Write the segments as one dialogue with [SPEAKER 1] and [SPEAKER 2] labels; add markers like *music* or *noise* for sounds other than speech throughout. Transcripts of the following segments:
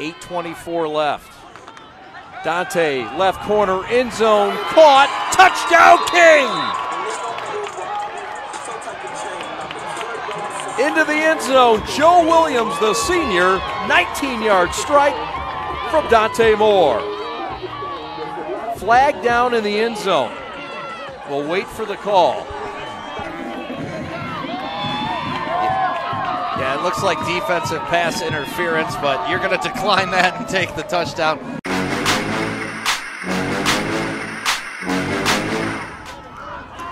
[SPEAKER 1] 8.24 left. Dante, left corner, end zone, caught, touchdown King! Into the end zone, Joe Williams, the senior, 19 yard strike from Dante Moore. Flag down in the end zone. We'll wait for the call.
[SPEAKER 2] Yeah, it looks like defensive pass interference, but you're going to decline that and take the touchdown.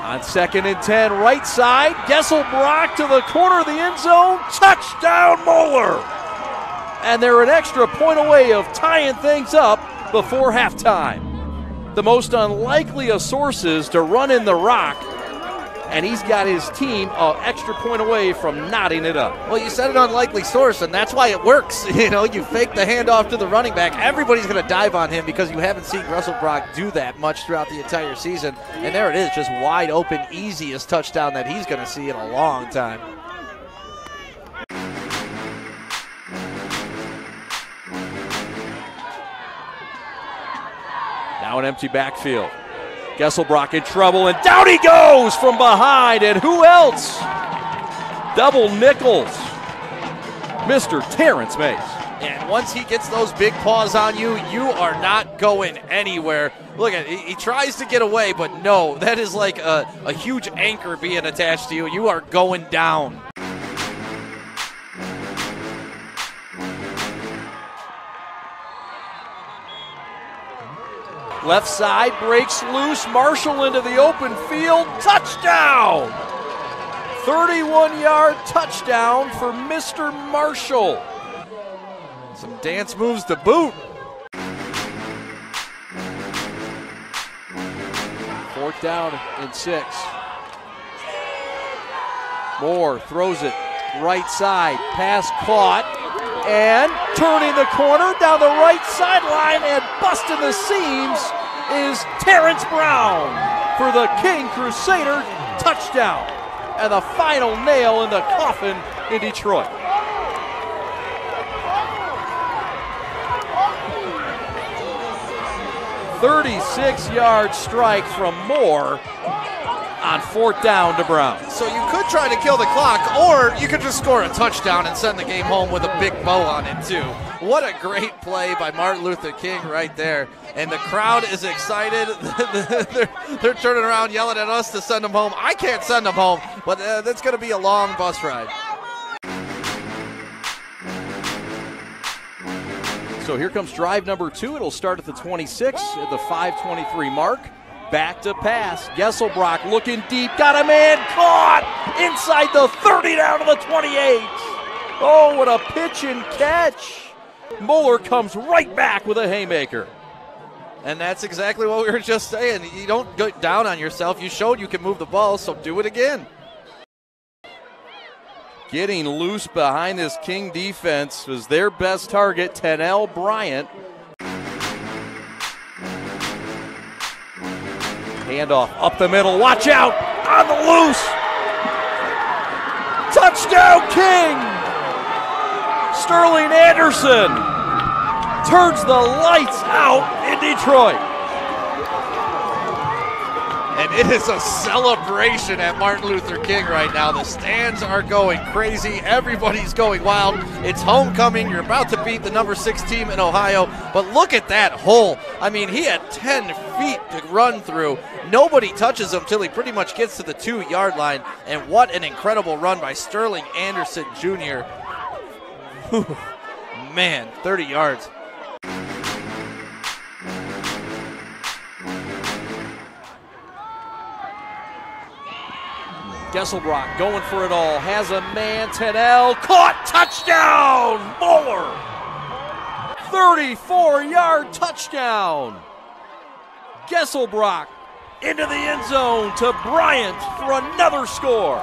[SPEAKER 1] On second and 10, right side, Gesselbrock to the corner of the end zone, touchdown Moeller! And they're an extra point away of tying things up before halftime. The most unlikely of sources to run in the rock and he's got his team an extra point away from knotting it up.
[SPEAKER 2] Well, you said an unlikely source, and that's why it works. *laughs* You know, you fake the handoff to the running back. Everybody's going to dive on him because you haven't seen Gesselbrock do that much throughout the entire season. And there it is, just wide open, easiest touchdown that he's going to see in a long time.
[SPEAKER 1] Now an empty backfield. Gesselbrock in trouble, and down he goes from behind. And who else? Double nickels. Mr. Terrence Mays.
[SPEAKER 2] And once he gets those big paws on you, you are not going anywhere. Look at he, tries to get away, but no, that is like a, a huge anchor being attached to you. You are going down.
[SPEAKER 1] Left side breaks loose. Marshall into the open field. Touchdown! 31 yard touchdown for Mr. Marshall.
[SPEAKER 2] Some dance moves to boot.
[SPEAKER 1] Fourth down and six. Moore throws it right side. Pass caught. And turning the corner down the right sideline and busting the seams is Terrence Brown for the King Crusader touchdown. And the final nail in the coffin in Detroit. Thirty-six yard strike from Moore on fourth down to Brown.
[SPEAKER 2] So you could try to kill the clock, or you could just score a touchdown and send the game home with a big bow on it, too. What a great play by Martin Luther King right there. And the crowd is excited. *laughs* they're, they're, turning around yelling at us to send them home. I can't send them home, but uh, that's going to be a long bus ride.
[SPEAKER 1] So here comes drive number two. It'll start at the 26 at the 523 mark. Back to pass. Gesselbrock looking deep. Got a man caught inside the 30 down to the 28. Oh, what a pitch and catch. Moeller comes right back with a haymaker.
[SPEAKER 2] And that's exactly what we were just saying. You don't go down on yourself. You showed you can move the ball, so do it again.
[SPEAKER 1] Getting loose behind this King defense was their best target, Tennell Bryant. Handoff up the middle. Watch out on the loose. Touchdown, King. Sterling Anderson turns the lights out in Detroit.
[SPEAKER 2] It is a celebration at Martin Luther King right now. The stands are going crazy. Everybody's going wild. It's homecoming. You're about to beat the number six team in Ohio. But look at that hole. I mean, he had 10 feet to run through. Nobody touches him till he pretty much gets to the two yard line. And what an incredible run by Sterling Anderson Jr. Whew. Man, 30 yards.
[SPEAKER 1] Gesselbrock going for it all. Has a man. Tennell caught. Touchdown. Moeller. 34 yard touchdown. Gesselbrock into the end zone to Bryant for another score.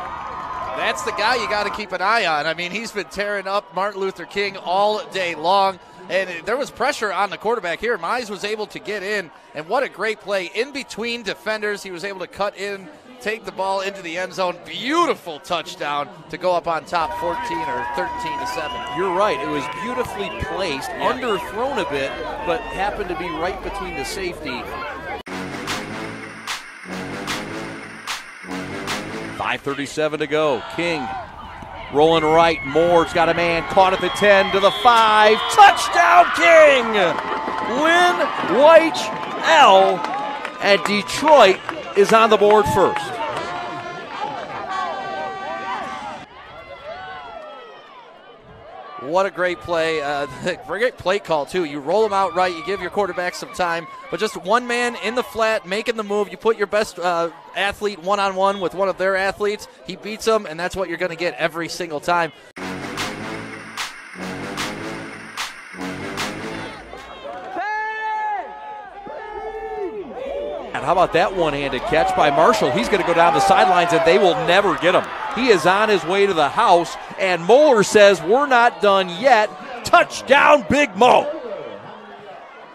[SPEAKER 2] That's the guy you got to keep an eye on. I mean, he's been tearing up Martin Luther King all day long. And there was pressure on the quarterback here. Mize was able to get in, and what a great play. In between defenders, he was able to cut in take the ball into the end zone. Beautiful touchdown to go up on top 14 or 13 to 7.
[SPEAKER 1] You're right. It was beautifully placed, underthrown a bit, but happened to be right between the safety. 5.37 to go. King rolling right. Moore's got a man caught at the 10 to the 5. Touchdown, King! Lynn White L. And Detroit is on the board first.
[SPEAKER 2] What a great play. Uh, *laughs* great play call, too. You roll them out right, you give your quarterback some time, but just one man in the flat making the move. You put your best uh, athlete one on one with one of their athletes. He beats them, and that's what you're going to get every single time.
[SPEAKER 1] How about that one handed catch by Marshall? He's going to go down the sidelines and they will never get him. He is on his way to the house, and Moeller says, We're not done yet. Touchdown, Big Mo.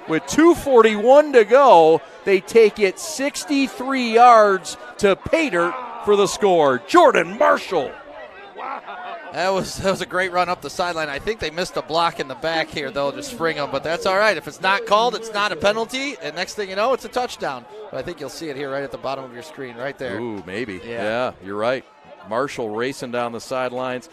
[SPEAKER 1] With 2.41 to go, they take it 63 yards to Pater for the score. Jordan Marshall.
[SPEAKER 2] That was that was a great run up the sideline. I think they missed a block in the back here, though, to spring them, but that's all right. If it's not called, it's not a penalty, and next thing you know, it's a touchdown. But I think you'll see it here right at the bottom of your screen, right there.
[SPEAKER 1] Ooh, maybe.
[SPEAKER 2] Yeah.
[SPEAKER 1] yeah you're right. Marshall racing down the sidelines.